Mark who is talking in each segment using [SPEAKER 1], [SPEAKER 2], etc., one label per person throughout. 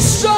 [SPEAKER 1] so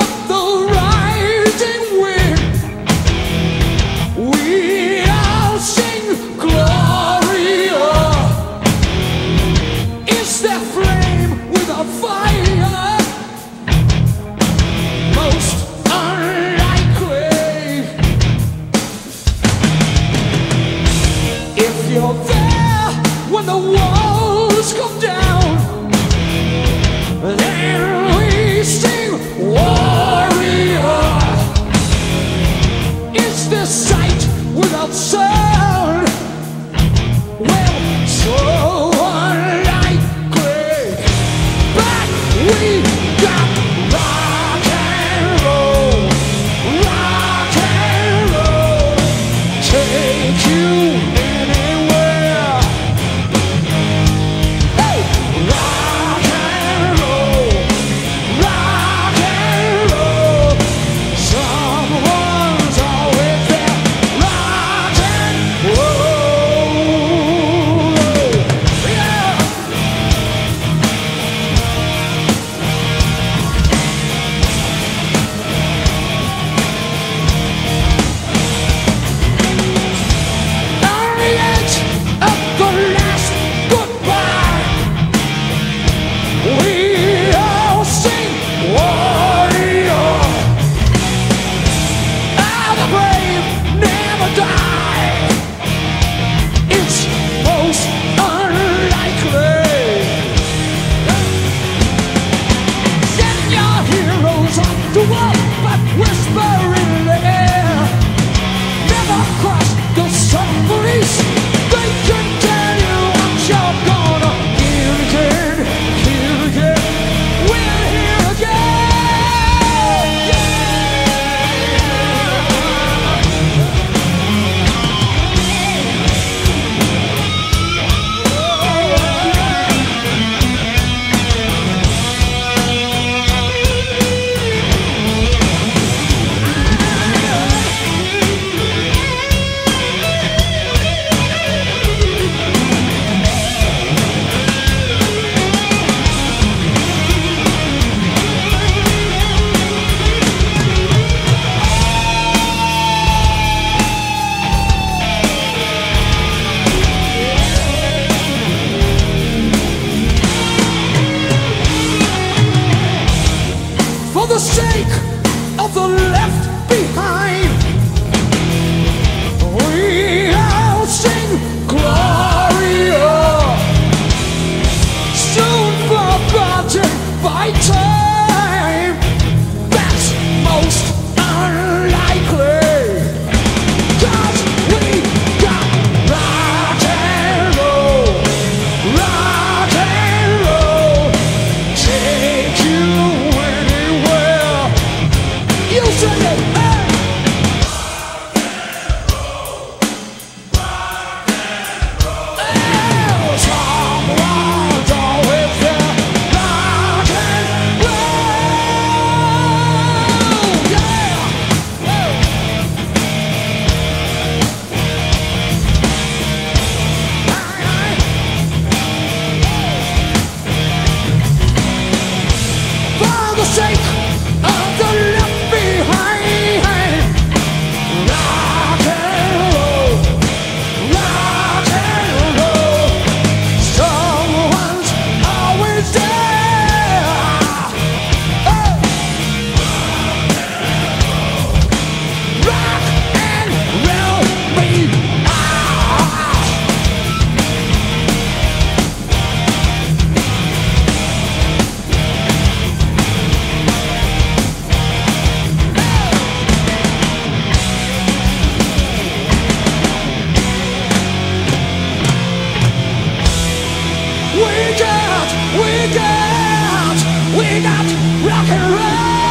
[SPEAKER 1] We got, we got, we got rock and roll.